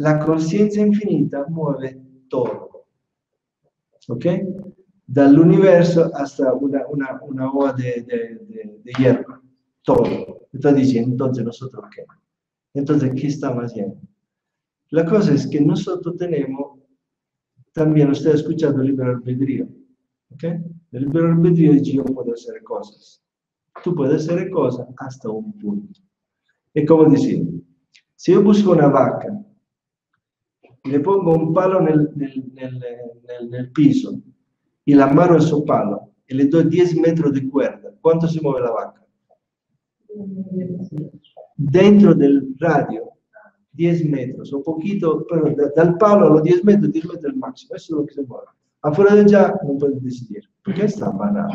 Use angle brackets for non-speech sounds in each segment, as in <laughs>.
la conciencia infinita mueve todo. ¿Ok? Dall'universo hasta una, una, una hoja de, de, de, de hierba. Todo. Entonces dice, entonces nosotros qué? Entonces, ¿qué estamos haciendo? La cosa es que nosotros tenemos, también usted ha escuchado el libre albedrío. ¿Ok? El libre albedrío dice, yo puedo hacer cosas. Tú puedes hacer cosas hasta un punto. Es como decir, si yo busco una vaca, le pongo un palo nel, nel, nel, nel piso y la amarro en su palo y le doy 10 metros de cuerda, ¿cuánto se mueve la vaca? Dentro del radio, 10 metros, un poquito, pero dal palo a los 10 metros, 10 metros es el máximo, eso es lo que se mueve. Afuera de allá no puedes decidir, porque está banal.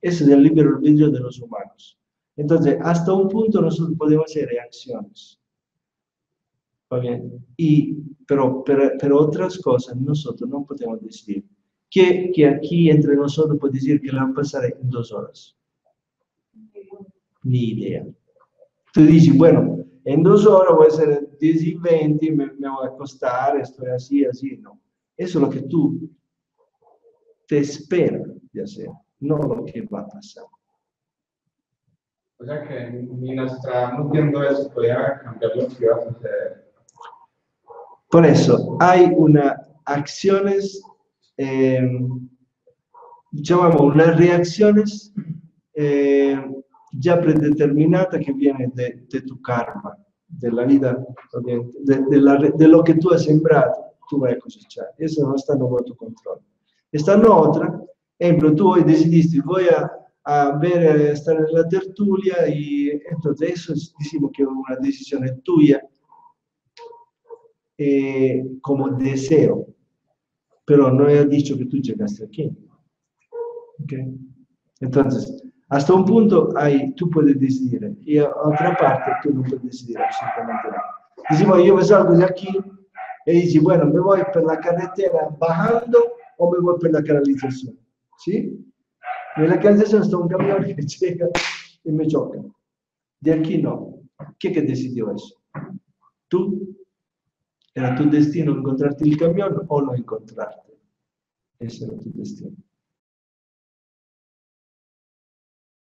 Ese es el libre albedrío de los humanos. Entonces, hasta un punto nosotros podemos hacer reacciones. Y, pero, pero, pero otras cosas nosotros no podemos decidir. Que, que aquí entre nosotros puede decir que la van a pasar en dos horas. Ni idea. Tú dices, bueno, en dos horas voy a ser 10 y 20, me, me voy a acostar, estoy así, así. No. Eso es lo que tú te esperas de hacer, no lo que va a pasar. O sea que mientras estábamos viendo eso, podía cambiar lo que iba a suceder. Por eso hay una acciones, eh, llamamos unas reacciones eh, ya predeterminadas que vienen de, de, tu karma, de la vida, de, de, la, de, lo que tú has sembrado, tú vas a cosechar. Eso no está bajo tu control. Está en otra, ejemplo, tú hoy decidiste, voy a, a ver, a estar en la tertulia y entonces eso es, decimos que es una decisión tuya eh, como deseo, pero no he dicho que tú llegaste aquí. ¿Okay? Entonces, hasta un punto hay, tú puedes decidir y a otra parte tú no puedes decidir absolutamente nada. Decimos, yo me salgo de aquí y dices, bueno, me voy por la carretera bajando o me voy por la canalización. ¿Sí? En la canalización está un camión que <laughs> llega y me choca. De aquí no. ¿Quién que decidió eso? Tú era tu destino encontrarte el camión o no encontrarte. Ese era tu destino.